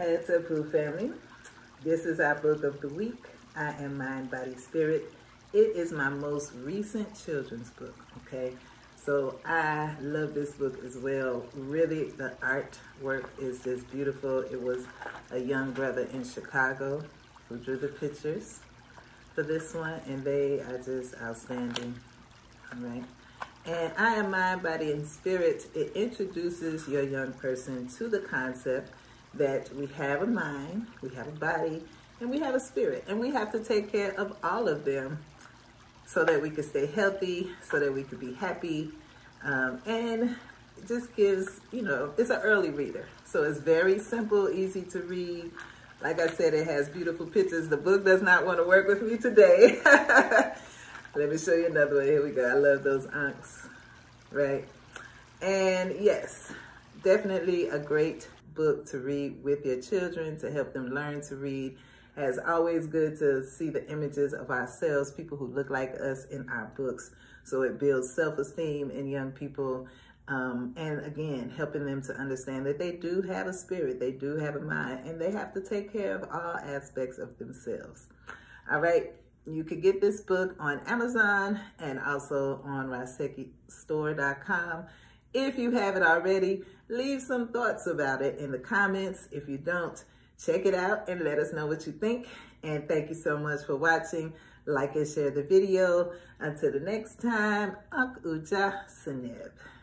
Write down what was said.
Hey, Tapu family. This is our book of the week. I am Mind, Body, Spirit. It is my most recent children's book, okay? So I love this book as well. Really, the artwork is just beautiful. It was a young brother in Chicago who drew the pictures for this one, and they are just outstanding, all right? And I am mind, body, and spirit. It introduces your young person to the concept that we have a mind, we have a body, and we have a spirit. And we have to take care of all of them so that we can stay healthy, so that we can be happy. Um, and it just gives, you know, it's an early reader. So it's very simple, easy to read. Like I said, it has beautiful pictures. The book does not want to work with me today. Let me show you another one. Here we go. I love those ankhs, right? And yes, definitely a great book to read with your children to help them learn to read. As always good to see the images of ourselves, people who look like us in our books. So it builds self-esteem in young people. Um, and again, helping them to understand that they do have a spirit, they do have a mind, and they have to take care of all aspects of themselves. All right. You can get this book on Amazon and also on RaSekhiStore.com. If you haven't already, leave some thoughts about it in the comments. If you don't, check it out and let us know what you think. And thank you so much for watching. Like and share the video. Until the next time, Ankh Udja.